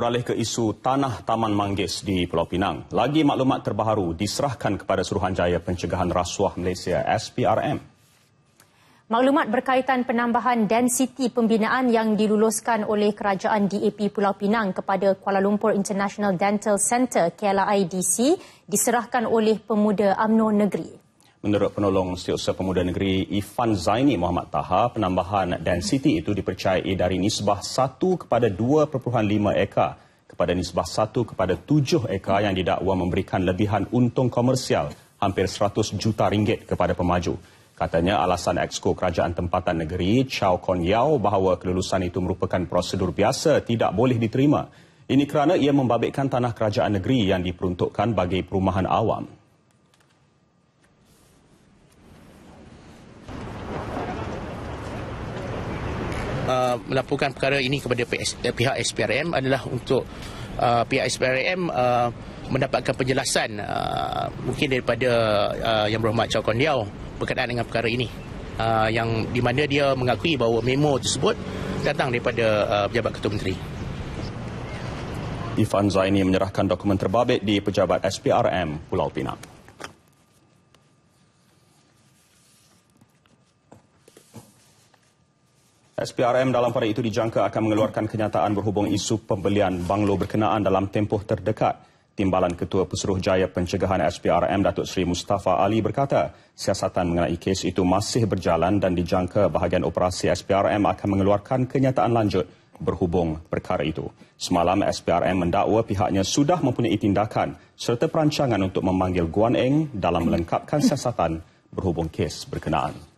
Beralih ke isu tanah Taman Manggis di Pulau Pinang. Lagi maklumat terbaru diserahkan kepada Suruhanjaya Pencegahan Rasuah Malaysia SPRM. Maklumat berkaitan penambahan densiti pembinaan yang diluluskan oleh Kerajaan DAP Pulau Pinang kepada Kuala Lumpur International Dental Centre KLIDC diserahkan oleh Pemuda UMNO Negeri. Menurut penolong Setiausaha Pemuda Negeri Ifan Zaini Muhammad Taha, penambahan densiti itu dipercayai dari nisbah 1 kepada 2.5 ekar kepada nisbah 1 kepada 7 ekar yang didakwa memberikan lebihan untung komersial hampir 100 juta ringgit kepada pemaju. Katanya alasan Exco Kerajaan Tempatan Negeri Chow Kon Yao bahawa kelulusan itu merupakan prosedur biasa tidak boleh diterima. Ini kerana ia membabitkan tanah kerajaan negeri yang diperuntukkan bagi perumahan awam. Uh, melaporkan perkara ini kepada eh, pihak SPRM adalah untuk uh, pihak SPRM uh, mendapatkan penjelasan uh, mungkin daripada uh, Yang Berhormat Chow Kon Liao berkaitan dengan perkara ini uh, yang di mana dia mengakui bahawa memo tersebut datang daripada uh, Pejabat Ketua Menteri. Ifan Zaini menyerahkan dokumen terbabit di Pejabat SPRM Pulau Pinang. SPRM dalam pada itu dijangka akan mengeluarkan kenyataan berhubung isu pembelian banglo berkenaan dalam tempoh terdekat. Timbalan Ketua Pesuruhjaya Pencegahan SPRM Datuk Seri Mustafa Ali berkata, siasatan mengenai kes itu masih berjalan dan dijangka bahagian operasi SPRM akan mengeluarkan kenyataan lanjut berhubung perkara itu. Semalam SPRM mendakwa pihaknya sudah mempunyai tindakan serta perancangan untuk memanggil Guan Eng dalam melengkapkan siasatan berhubung kes berkenaan.